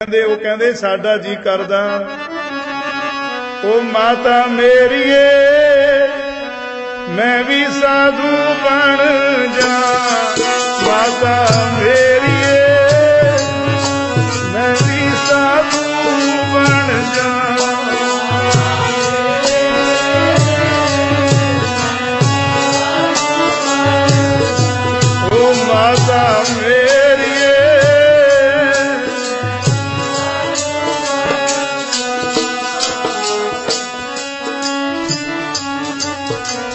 ਕਹਿੰਦੇ, ਉਹ ਕਹਿੰਦੇ, ਸਾਡਾ ਜੀ ਕਰਦਾ। ਉਹ ਮਾਤਾ ਮੇਰੀਏ, ਮੈਂ ਵੀ ਸਾਧੂ ਬਣ ਜਾ। ਮਾਤਾ ਮੇਰੀਏ, ਮੈਂ ਵੀ ਸਾਧੂ ਬਣ ਜਾ। ਮਾਤਾ ਮਾਤਾ ਮੇਰੀਏ